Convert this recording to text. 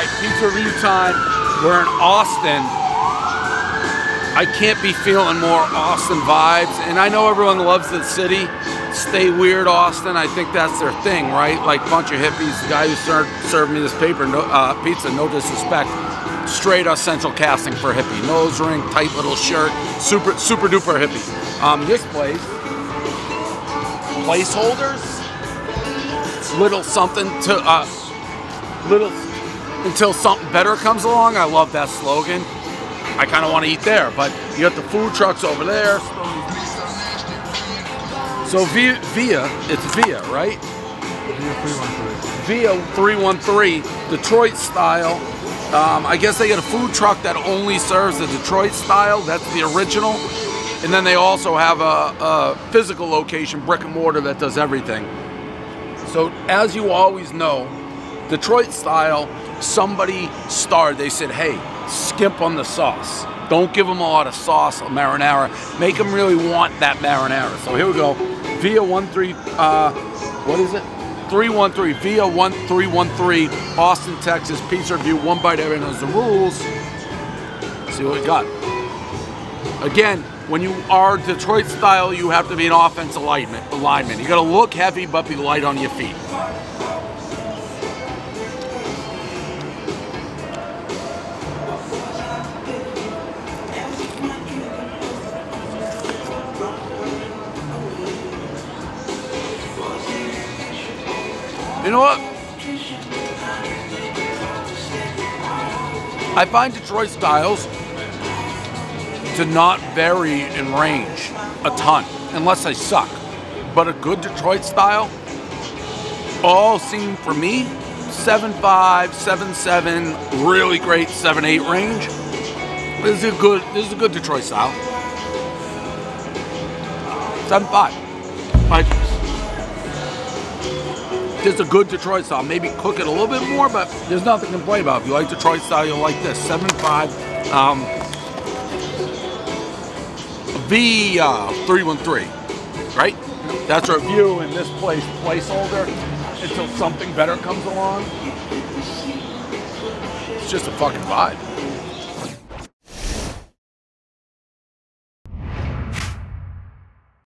right, pizza review time. We're in Austin. I can't be feeling more Austin vibes. And I know everyone loves the city. Stay weird, Austin. I think that's their thing, right? Like bunch of hippies. The guy who served, served me this paper, no, uh, pizza, no disrespect, straight essential casting for hippie. Nose ring, tight little shirt, super super duper hippie. Um, this place, placeholders, little something to uh, little until something better comes along. I love that slogan. I kind of want to eat there, but you got the food trucks over there. So via, via it's via, right? Via 313, Detroit style. Um, I guess they get a food truck that only serves the Detroit style. That's the original. And then they also have a, a physical location, brick and mortar, that does everything. So as you always know, Detroit style, somebody started, they said, hey, skimp on the sauce. Don't give them a lot of sauce, marinara. Make them really want that marinara. So here we go. Via 13, uh, what is it? 313, Via 1313, Austin, Texas, pizza review, one bite, everyone knows the rules. See what we got. Again, when you are Detroit style, you have to be an offensive lineman. lineman. You got to look heavy, but be light on your feet. You know what? I find Detroit styles to not vary in range a ton, unless they suck. But a good Detroit style, all seem for me, 7.5, 7.7, really great 7.8 range. This is a good, this is a good Detroit style. 7.5. Like, just a good Detroit style. Maybe cook it a little bit more, but there's nothing to complain about. If you like Detroit style, you'll like this. 7.5. Um, V uh, 313, right? That's our view in this place placeholder until something better comes along. It's just a fucking vibe.